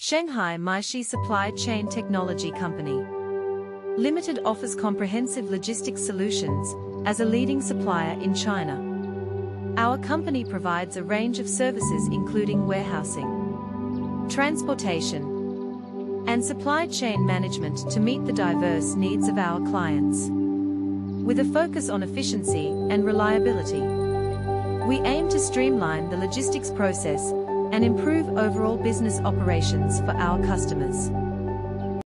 Shanghai Meishe Supply Chain Technology Company. Limited offers comprehensive logistics solutions as a leading supplier in China. Our company provides a range of services including warehousing, transportation, and supply chain management to meet the diverse needs of our clients. With a focus on efficiency and reliability, we aim to streamline the logistics process and improve overall business operations for our customers.